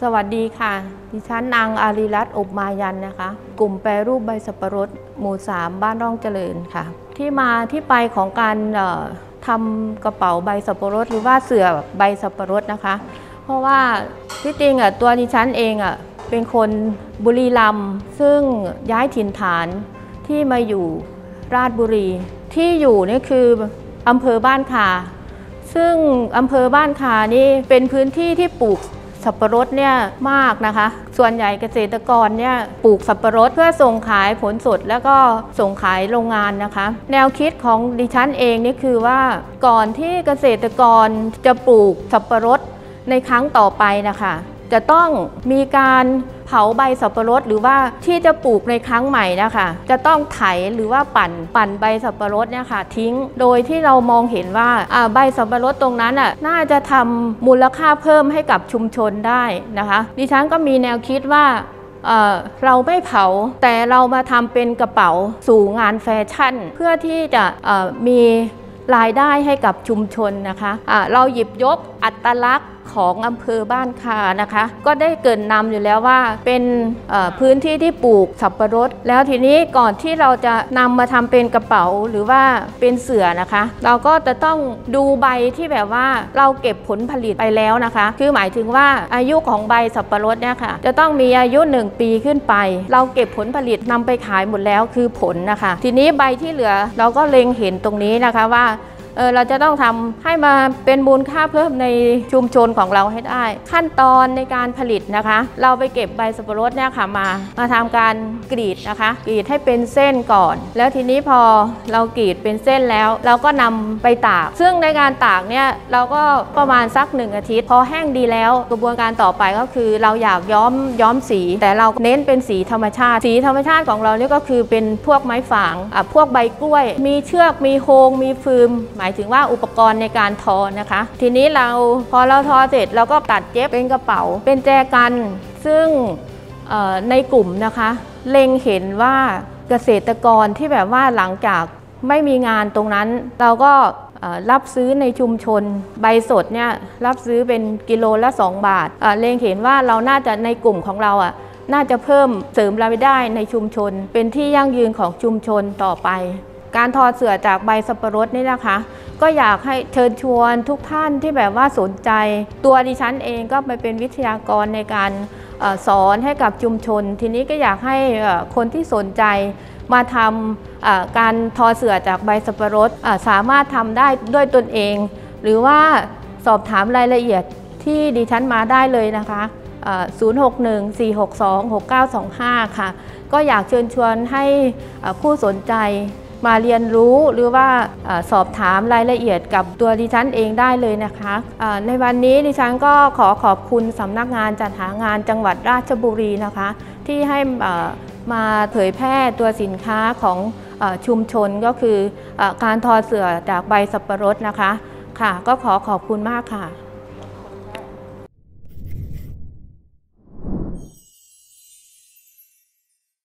สวัสดีค่ะ ดิฉันนางอารีรัตน์อบมายันนะคะ กลุ่มแปรรูปใบสับปะรด หมู่ 3 บ้านร่องเจริญค่ะ ที่มาที่ไปของการทำกระเป๋าใบสับปะรด หรือว่าเสื่อใบสับปะรดนะคะ เพราะว่าที่จริงอะตัวดิฉันเองอะเป็นคนบุรีรัมย์ซึ่งย้ายถิ่นฐานที่มาอยู่ราชบุรี ที่อยู่นี่คืออำเภอบ้านคา ซึ่งอำเภอบ้านคานี่เป็นพื้นที่ที่ปลูก สับปะรดเนี่ยมากนะคะ ส่วนใหญ่เกษตรกรเนี่ยปลูกสับปะรดเพื่อส่งขายผลสดแล้วก็ส่งขายโรงงานนะคะ แนวคิดของดิฉันเองนี่คือว่าก่อนที่เกษตรกรจะปลูกสับปะรดในครั้งต่อไปนะคะ จะต้องมีการ ผาใบสับปะรดหรือว่าที่จะปลูกในครั้งใหม่นะคะจะต้องไถหรือว่าปั่นปั่นใบสับปะรดเนี่ยค่ะทิ้ง โดยที่เรามองเห็นว่าใบสับปะรดตรงนั้นอะน่าจะทำมูลค่าเพิ่มให้กับชุมชนได้นะคะ ดิฉันก็มีแนวคิดว่าเราไม่เผาแต่เรามาทำเป็นกระเป๋าสู่งานแฟชั่น เพื่อที่จะมีรายได้ให้กับชุมชนนะคะะเราหยิบยกอัตลักษณ์ของอำเภอบ้านคานะคะ ก็ได้เกินนำอยู่แล้วว่าเป็นพื้นที่ที่ปลูกสับปะรด แล้วทีนี้ก่อนที่เราจะนำมาทำเป็นกระเป๋าหรือว่าเป็นเสือนะคะ เราก็จะต้องดูใบที่แบบว่าเราเก็บผลผลิตไปแล้วนะคะ คือหมายถึงว่าอายุของใบสับปะรดเนี่ยค่ะจะต้องมีอายุ 1 ปีขึ้นไป เราเก็บผลผลิตนำไปขายหมดแล้วคือผลนะคะ ทีนี้ใบที่เหลือเราก็เล็งเห็นตรงนี้นะคะว่า เราจะต้องทำให้มาเป็นมูลค่าเพิ่มในชุมชนของเราให้ได้ ขั้นตอนในการผลิตนะคะ เราไปเก็บใบสับปะรดเนี่ยค่ะมามาทำการกรีดนะคะ กรีดให้เป็นเส้นก่อน แล้วทีนี้พอเรากรีดเป็นเส้นแล้ว เราก็นำไปตาก ซึ่งในการตากเนี่ยเราก็ประมาณสักหนึ่งอาทิตย์ พอแห้งดีแล้วกระบวนการต่อไปก็คือ เราอยากย้อมย้อมสี แต่เราเน้นเป็นสีธรรมชาติ สีธรรมชาติของเราเนี่ยก็คือเป็นพวกไม้ฝางอะพวกใบกล้วย มีเชือกมีโฮงมีฟืมมายถึงว่าอุปกรณ์ในการทอนะคะ ทีนี้เราพอเราทอเสร็จเราก็ตัดเย็บเป็นกระเป๋า เป็นแจกัน ซึ่งในกลุ่มนะคะ เล็งเห็นว่าเกษตรกรที่แบบว่าหลังจากไม่มีงานตรงนั้น เราก็รับซื้อในชุมชนใบสดเนี่ยรับซื้อเป็นกิโลละ 2 บาทเอ่อเล็งเห็นว่าเราน่าจะในกลุ่มของเราอะน่าจะเพิ่มเสริมรายได้ในชุมชน เป็นที่ยั่งยืนของชุมชนต่อไป การทอเสือจากใบสับปะรดนี่นะคะ ก็อยากให้เชิญชวนทุกท่านที่แบบว่าสนใจ ตัวดิฉันเองก็ไปเป็นวิทยากรในการอสอนให้กับชุมชน ทีนี้ก็อยากให้คนที่สนใจมาทำการทอเสือจากใบสับปะรดสามารถทำได้ด้วยตนเอง หรือว่าสอบถามรายละเอียดที่ดิฉันมาได้เลยนะคะเอ่อ061-462-6925 ค่ะ ก็อยากเชิญชวนให้ผู้สนใจ มาเรียนรู้หรือว่าอสอบถามรายละเอียดกับตัวดิฉันเองได้เลยนะคะเอ่อในวันนี้ดิฉันก็ขอขอบคุณสำนักงานจัดหางานจังหวัดราชบุรีนะคะ ที่ให้มาเผยแพร่ตัวสินค้าของอชุมชนก็คืออการทอเสื่อจากใบสับปะรดนะคะ ค่ะ ก็ขอขอบคุณมากค่ะ